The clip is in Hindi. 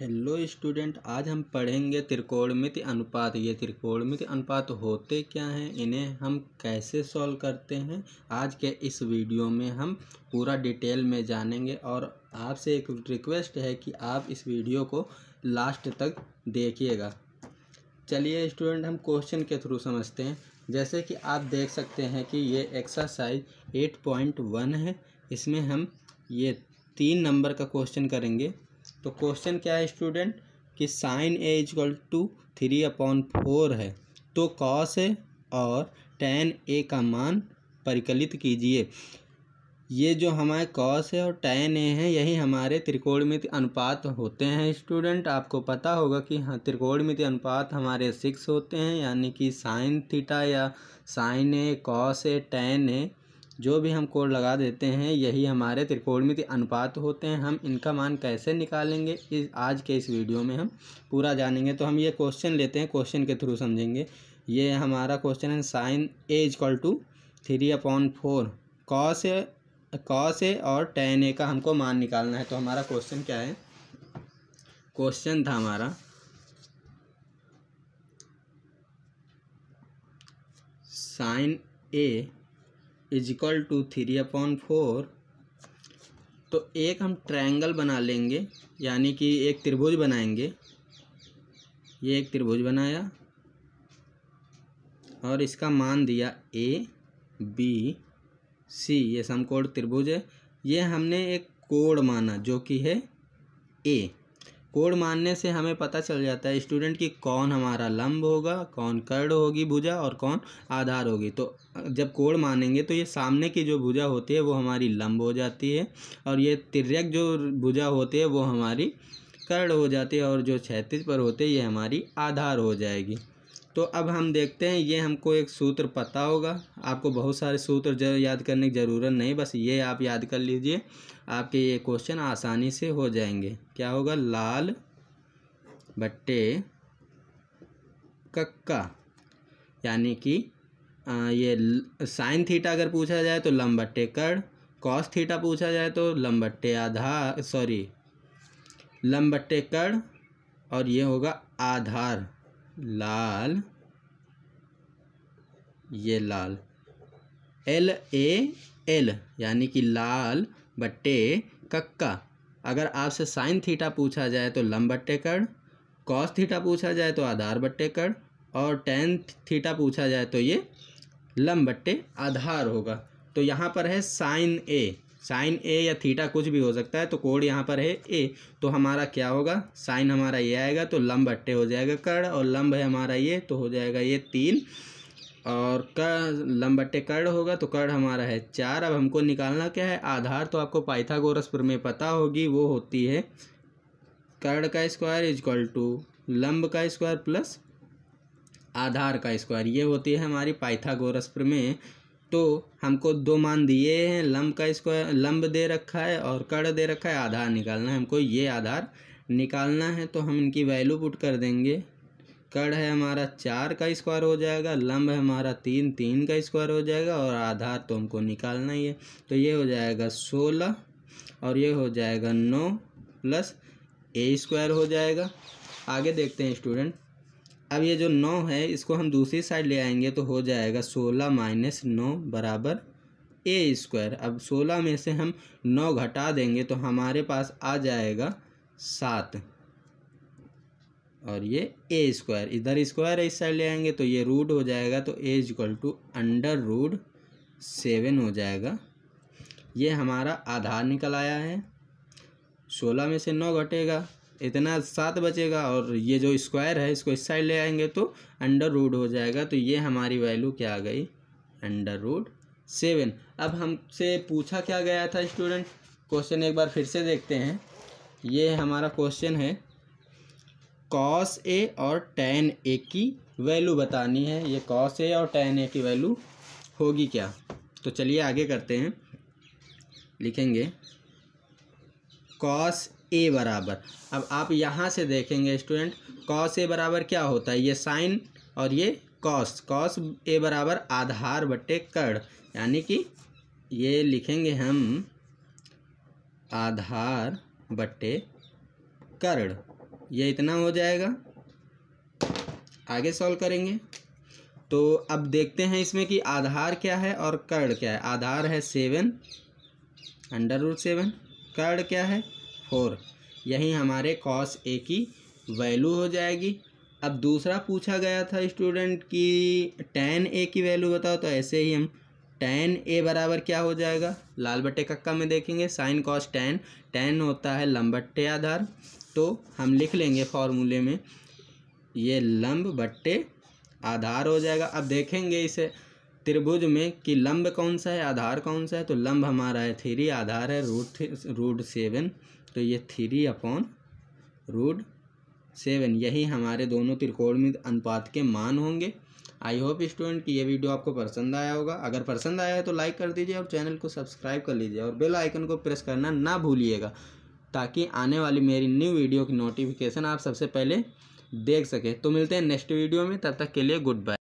हेलो स्टूडेंट, आज हम पढ़ेंगे त्रिकोणमिति अनुपात। ये त्रिकोणमिति अनुपात होते क्या हैं? इन्हें हम कैसे सॉल्व करते हैं? आज के इस वीडियो में हम पूरा डिटेल में जानेंगे और आपसे एक रिक्वेस्ट है कि आप इस वीडियो को लास्ट तक देखिएगा। चलिए स्टूडेंट, हम क्वेश्चन के थ्रू समझते हैं। जैसे कि आप देख सकते हैं कि ये एक्सरसाइज एट पॉइंट वन है। इसमें हम ये तीन नंबर का क्वेश्चन करेंगे। तो क्वेश्चन क्या है स्टूडेंट? कि sine A is equal to three upon four है। तो कॉस है और टेन ए का मान परिकलित कीजिए। ये जो हमारे कॉस है और टेन ए है, यही हमारे त्रिकोणमिति अनुपात होते हैं स्टूडेंट। आपको पता होगा कि हाँ त्रिकोणमिति अनुपात हमारे सिक्स होते हैं, यानी कि साइन थीटा या sine A cos A tan A जो भी हम कोड लगा देते हैं, यही हमारे त्रिकोणमिति अनुपात होते हैं। हम इनका मान कैसे निकालेंगे? इस, आज के इस वीडियो में हम पूरा जानेंगे। तो हम ये क्वेश्चन लेते हैं। क्वेश्चन के थ्रू समझेंगे। ये हमारा क्वेश्चन है sine A is equal to three upon four cos A cos A और टेन ए का हमको मान निकालना है। तो हमारा क्वेश्चन क्या है? क्वेश्चन था हमारा। Sine A is equal to three upon four तो एक हम ट्रायंगल बना लेंगे, यानी कि एक त्रिभुज बनाएँगे। ये एक त्रिभुज बनाया, और इसका मान दिया ए बी सी ये समकोण त्रिभुज है। ये हमने एक कोण माना, जो कि है ए कोण मानने से हमें पता चल जाता है स्टूडेंट की कौन हमारा लंब होगा, कौन कर्ण होगी भुजा और कौन आधार होगी। तो जब कोड मानेंगे तो ये सामने की जो भुजा होती है वो हमारी लंब हो जाती है और ये तिरक जो भुजा होती है वो हमारी कर्ण हो जाती है और जो क्षैतिज पर होते हैं ये हमारी आधार हो जाएगी। तो अब हम देखते हैं, ये हमको एक सूत्र पता होगा। आपको बहुत सारे सूत्र याद करने की ज़रूरत नहीं, बस ये आप याद कर लीजिए। आपके ये क्वेश्चन आसानी से हो जाएँगे। क्या होगा? लाल बट्टे कक्का। यानी कि ये साइन थीटा अगर पूछा जाए तो लम बट्टे कड़ कॉस थीटा पूछा जाए तो लम बट्टे आधार सॉरी लम बट्टे कड़ और ये होगा आधार। लाल, ये लाल एल ए एल यानी कि लाल बट्टे कक्का। अगर आपसे साइन थीटा पूछा जाए तो लम बट्टे कर्ण कॉस थीटा पूछा जाए तो आधार बट्टे कर्ण और टेन थीटा पूछा जाए तो ये लम बट्टे आधार होगा। तो यहाँ पर है साइन ए साइन ए या थीटा कुछ भी हो सकता है तो कोड यहाँ पर है ए तो हमारा क्या होगा? साइन हमारा ये आएगा तो लंब बट्टे हो जाएगा कर्ण, और लंब है हमारा ये तो हो जाएगा ये तीन, और कर लंब बट्टे कर्ण होगा तो कर्ण हमारा है चार। अब हमको निकालना क्या है? आधार तो आपको पाइथागोरस में पता होगी, वो होती है कर्ण का स्क्वायर इजक्वल टू लंब का स्क्वायर प्लस आधार का स्क्वायर। ये होती है हमारी पाइथागोरस में तो हमको दो मान दिए हैं। लंब का स्क्वायर लंब दे रखा है और कर्ण दे रखा है। आधार निकालना है। हमको ये आधार निकालना है तो हम इनकी वैल्यू पुट कर देंगे। कड़ है हमारा चार का स्क्वायर हो जाएगा। लंब है हमारा तीन। तीन का स्क्वायर हो जाएगा और आधार तो हमको निकालना ही है। तो ये हो जाएगा सोलह और ये हो जाएगा नौ प्लस ए स्क्वायर हो जाएगा। आगे देखते हैं स्टूडेंट अब ये जो नौ है, इसको हम दूसरी साइड ले आएँगे तो हो जाएगा सोलह माइनस नौ बराबर ए स्क्वायर। अब सोलह में से हम नौ घटा देंगे तो हमारे पास आ जाएगा सात। और ये ए स्क्वायर, इधर स्क्वायर इस साइड ले आएँगे तो ये रूट हो जाएगा तो A is equal to under root seven हो जाएगा। ये हमारा आधार निकल आया है। सोलह में से नौ घटेगा इतना सात बचेगा और ये जो स्क्वायर है, इसको इस साइड ले आएँगे तो अंडर रूट हो जाएगा। तो ये हमारी वैल्यू क्या आ गई? अंडर रूट सेवन अब हमसे पूछा क्या गया था स्टूडेंट क्वेश्चन एक बार फिर से देखते हैं। ये हमारा क्वेश्चन है कॉस ए और टेन ए की वैल्यू बतानी है। ये कॉस ए और टेन ए की वैल्यू होगी क्या? तो चलिए आगे करते हैं। लिखेंगे कॉस ए बराबर। अब आप यहाँ से देखेंगे, स्टूडेंट, कॉस ए बराबर क्या होता है? ये साइन और ये कॉस। कॉस ए बराबर आधार बट्टे कर्ण यानी कि ये लिखेंगे हम आधार बट्टे कर्ण। ये इतना हो जाएगा। आगे सॉल्व करेंगे। तो अब देखते हैं इसमें कि आधार क्या है और कर्ण क्या है। आधार है सेवन, अंडर रूट सेवन। कर्ण क्या है? फोर। यही हमारे कॉस ए की वैल्यू हो जाएगी। अब दूसरा पूछा गया था स्टूडेंट कि टेन ए की वैल्यू बताओ तो ऐसे ही हम टेन ए बराबर क्या हो जाएगा? लाल बट्टे कक्का में देखेंगे साइन कॉस टेन टेन होता है लंबट्टे आधार। तो हम लिख लेंगे फॉर्मूले में, ये लंब बट्टे आधार हो जाएगा। अब देखेंगे इसे। त्रिभुज में कि लंब कौन सा है, आधार कौन सा है? तो लंब हमारा है थ्री, आधार है रूट रूट सेवन। तो ये थ्री अपॉन रूट सेवन। यही हमारे दोनों त्रिकोणमित अनुपात के मान होंगे। आई होप स्टूडेंट कि ये वीडियो आपको पसंद आया होगा। अगर पसंद आया है तो लाइक कर दीजिए और चैनल को सब्सक्राइब कर लीजिए और बेल आइकन को प्रेस करना ना भूलिएगा, ताकि आने वाली मेरी न्यू वीडियो की नोटिफिकेशन आप सबसे पहले देख सकें। तो मिलते हैं नेक्स्ट वीडियो में। तब तक के लिए गुड बाय